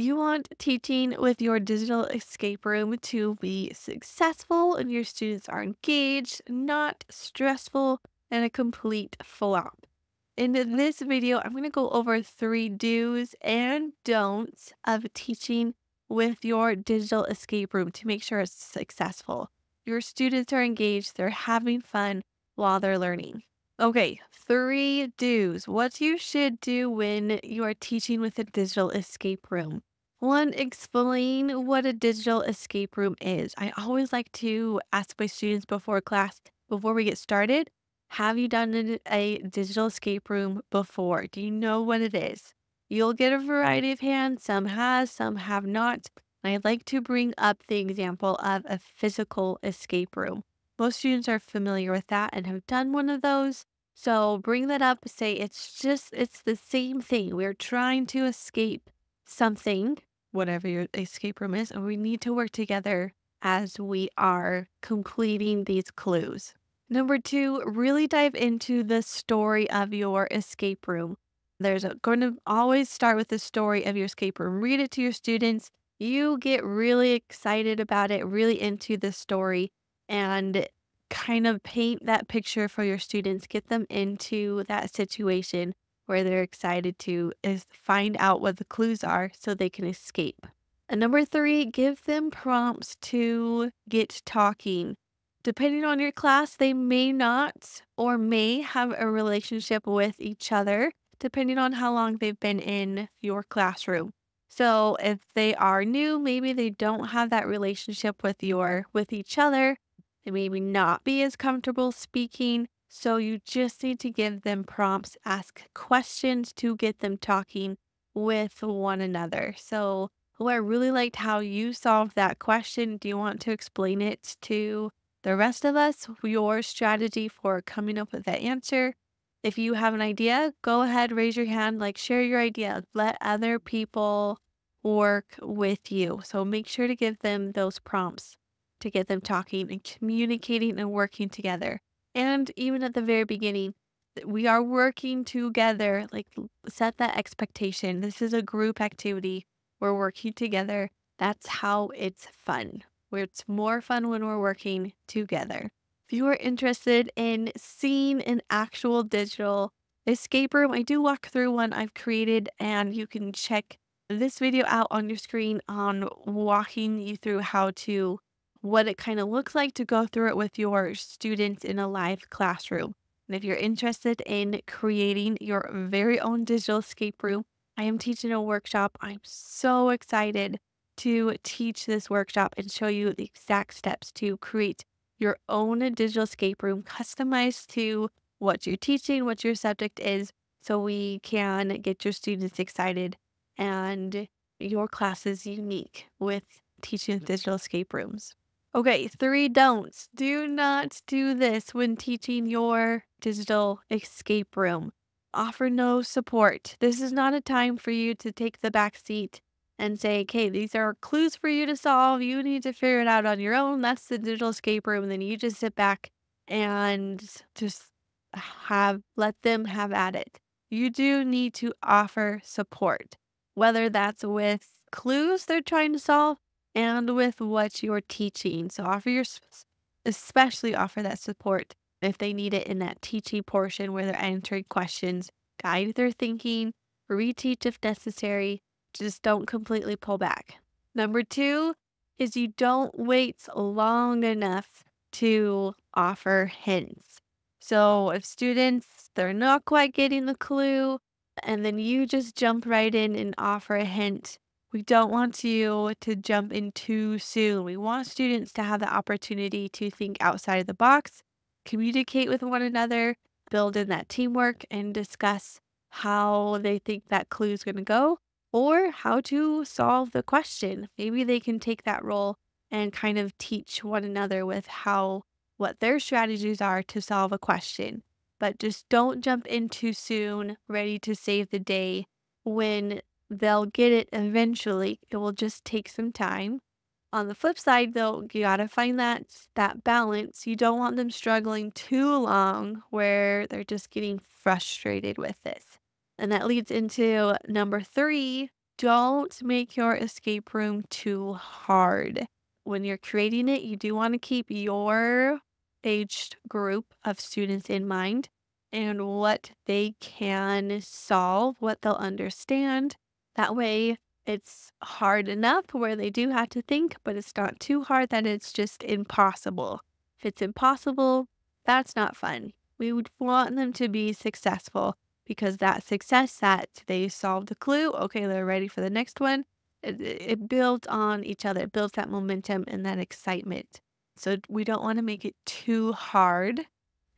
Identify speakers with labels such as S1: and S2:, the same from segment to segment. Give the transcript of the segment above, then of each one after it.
S1: You want teaching with your digital escape room to be successful and your students are engaged, not stressful, and a complete flop. In this video, I'm going to go over three do's and don'ts of teaching with your digital escape room to make sure it's successful. Your students are engaged, they're having fun while they're learning. Okay, three do's. What you should do when you are teaching with a digital escape room. One, explain what a digital escape room is. I always like to ask my students before class, before we get started, have you done a digital escape room before? Do you know what it is? You'll get a variety of hands. Some has, some have not. I'd like to bring up the example of a physical escape room. Most students are familiar with that and have done one of those. So bring that up, say it's just, it's the same thing. We're trying to escape something whatever your escape room is, and we need to work together as we are completing these clues. Number two, really dive into the story of your escape room. There's a, going to always start with the story of your escape room. Read it to your students. You get really excited about it, really into the story, and kind of paint that picture for your students. Get them into that situation where they're excited to is find out what the clues are so they can escape. And number three, give them prompts to get talking. Depending on your class, they may not or may have a relationship with each other, depending on how long they've been in your classroom. So if they are new, maybe they don't have that relationship with your with each other. They maybe not be as comfortable speaking so you just need to give them prompts, ask questions to get them talking with one another. So, oh, I really liked how you solved that question. Do you want to explain it to the rest of us? Your strategy for coming up with that answer. If you have an idea, go ahead, raise your hand, like share your idea. Let other people work with you. So make sure to give them those prompts to get them talking and communicating and working together. And even at the very beginning, we are working together. Like, set that expectation. This is a group activity. We're working together. That's how it's fun. Where it's more fun when we're working together. If you are interested in seeing an actual digital escape room, I do walk through one I've created, and you can check this video out on your screen on walking you through how to what it kind of looks like to go through it with your students in a live classroom. And if you're interested in creating your very own digital escape room, I am teaching a workshop. I'm so excited to teach this workshop and show you the exact steps to create your own digital escape room customized to what you're teaching, what your subject is, so we can get your students excited and your class is unique with teaching digital escape rooms. Okay, three don'ts. Do not do this when teaching your digital escape room. Offer no support. This is not a time for you to take the back seat and say, okay, these are clues for you to solve. You need to figure it out on your own. That's the digital escape room. And then you just sit back and just have, let them have at it. You do need to offer support, whether that's with clues they're trying to solve and with what you're teaching. So offer your, especially offer that support if they need it in that teaching portion where they're answering questions, guide their thinking, reteach if necessary. Just don't completely pull back. Number two is you don't wait long enough to offer hints. So if students, they're not quite getting the clue, and then you just jump right in and offer a hint, we don't want you to jump in too soon. We want students to have the opportunity to think outside of the box, communicate with one another, build in that teamwork, and discuss how they think that clue is going to go or how to solve the question. Maybe they can take that role and kind of teach one another with how what their strategies are to solve a question. But just don't jump in too soon, ready to save the day when they'll get it eventually. It will just take some time. On the flip side, though, you gotta find that that balance. You don't want them struggling too long where they're just getting frustrated with this. And that leads into number three don't make your escape room too hard. When you're creating it, you do want to keep your aged group of students in mind and what they can solve, what they'll understand. That way, it's hard enough where they do have to think, but it's not too hard that it's just impossible. If it's impossible, that's not fun. We would want them to be successful because that success that they solved the clue, okay, they're ready for the next one. It, it builds on each other, it builds that momentum and that excitement. So we don't want to make it too hard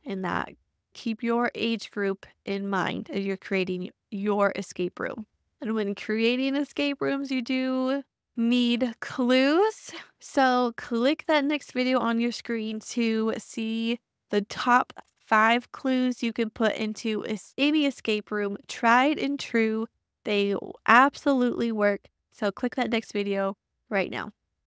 S1: in that keep your age group in mind as you're creating your escape room. And when creating escape rooms, you do need clues. So click that next video on your screen to see the top five clues you can put into any escape room. Tried and true. They absolutely work. So click that next video right now.